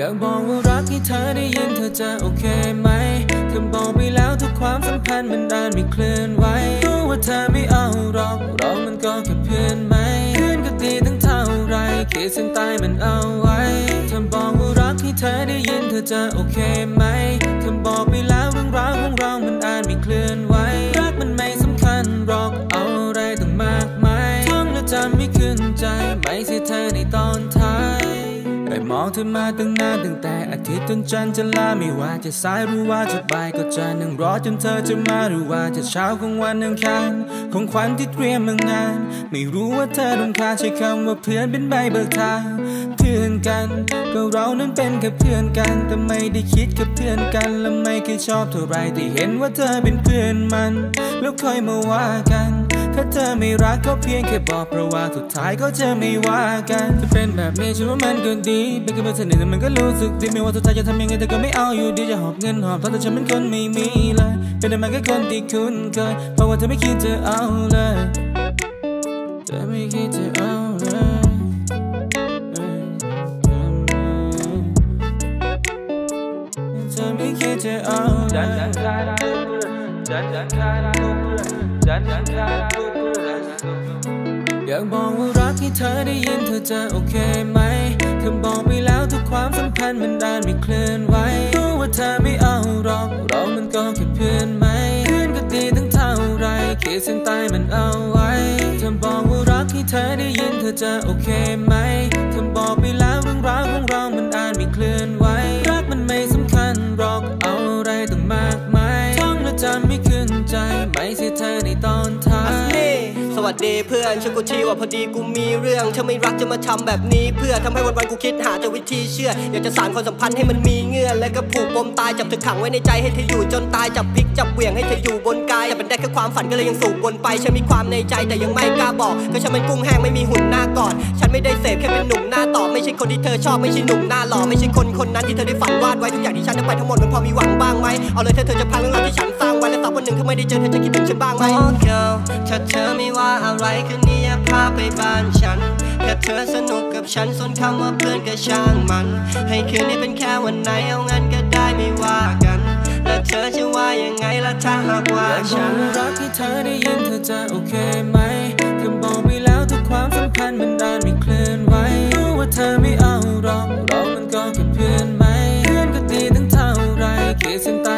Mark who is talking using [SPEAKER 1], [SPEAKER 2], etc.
[SPEAKER 1] อยากบอกว่ารักให้เธอได้ยินเธอจะโอเคไหมเธอบอกไปแล้วทุกความสัมพันธ์มันดานไม่เคลื่อนไหวรู้ว่าเธอไม่เอาหรอกเรามันก็แค่เพื่อนไหมเพื่อนก็ดีตั้งเท่าไรขีดเส้นใต้มันเอาไว้เธอบอกว่ารักให้เธอได้ยินเธอจะโอเคไหมเธอบอกไปแล้วเรื่องราวของเรามันอาจไม่เคลื่อนไหวรักมันไม่สำคัญหรอกเอาอะไรตั้งมากมายท่องแล้วจำไม่ขึ้นใจไม่ใช่เธอในตอนท มองเธอมาตั้งนานตั้งแต่อาทิตย์จนจันทร์จะลาไม่ว่าจะสายหรือว่าจะบ่ายก็จะนั่งรอจนเธอจะมาหรือว่าจะเช้าของวันอังคารของขวัญที่เตรียมมางาน ไม่รู้ว่าเธอต้องการใช้คำว่าเพื่อนเป็นใบเบิกทางเพื่อนกัน ก็เรานั้นเป็นแค่เพื่อนกัน แต่ไม่ได้คิดกับเพื่อนกันและไม่เคยชอบเท่าไรที่เห็นว่าเธอเป็นเพื่อนมัน แล้วค่อยมาว่ากัน ถ้าเธอไม่รักก็เพียงแค่บอกเพราะว่าสุดท้ายก็จะไม่ว่ากันจะเป็นแบบนี้ฉันว่ามันก็ดีเป็นแค่เพื่อนสนิทแต่มันก็รู้สึกดีไม่ว่าสุดท้ายจะทำยังไงแต่ก็ไม่เอาอยู่ดีจะหอบเงินหอบทองแต่ฉันเป็นคนไม่มีเลยเป็นได้มาแค่คนที่คุ้นเคยเพราะว่าเธอไม่คิดจะเอาเลยเธอไม่คิดจะเอาเลยเธอไม่คิดจะเอาเลย อยากบอกว่ารักให้เธอได้ยินเธอจะโอเคไหมเธอบอกไปแล้วทุกความสัมพันธ์มันด้านไม่เคลื่อนไหวรู้ว่าเธอไม่เอาหรอกเรามันก็แค่เพื่อนไหมเพื่อนก็ดีตั้งเท่าไรขีดเส้นใต้มันเอาไว้เธอบอกว่ารักให้เธอได้ยินเธอจะโอเคไหม
[SPEAKER 2] ดีเพื่อนฉันกูทีว่าพอดีกูมีเรื่องเธอไม่รักจะมาทำแบบนี้ เพื่อทำให้วันวันๆกูคิดหาแต่วิธีเชื่อ อยากจะสานความสัมพันธ์ให้มันมีเงื่อน และก็ผูกปมตายจับเธอขังไว้ในใจให้เธออยู่จนตายจับพลิกจับเหวี่ยงให้เธออยู่บนกายแต่เป็นได้แค่ความฝันก็เลยยังสูบวนไปฉันมีความในใจแต่ยังไม่กล้าบอกก็ฉันเป็นกุ้งแห้งไม่มีหุ่นหน้ากอด นไม่ได้เสพแค่เป็นหนุ่มหน้าต่อไม่ใช่คนที่เธอชอบไม่ใช่หนุ่มหน้าหล่อไม่ใช่คนคนนั้นที่เธอได้ฝันวาดไว้ทุกอย่างที่ฉันได้ไปทั้งหมดมันพอมีหวังบ้างไหมเอาเลยเธอเธอจะพังเรื่องราวที่ฉันสร้างไว้และสักวันหนึ่งถ้าไม่ได้เจอเธอจะคิดถึงฉันบ้างไหม
[SPEAKER 3] โอ้เกิลถ้าเธอไม่ว่าอะไรคืนนี้อยากพาไปบ้านฉันแค่เธอสนุกกับฉันส่วนคำว่าเพื่อนก็ช่างมัน ให้คืนนี้เป็นแค่วันไหนเอางั้นก็ได้ไม่ว่ากันแล้วเธอจะว่ายังไงล่ะถ้าหากว่า
[SPEAKER 1] อยากบ
[SPEAKER 3] ฉั
[SPEAKER 1] อก
[SPEAKER 3] น
[SPEAKER 1] ว่ารักที่เธอได้ยินเธอจะโอเคไหมเธอบอกไปแล้วทุกความสัมพันธ์มันด้านไม่ ธอไม่เอาหรอกเรามันก็แค่เพื่อนไหมเพื่อนก็ดีตั้งเท่าไรขีดเส้นใต้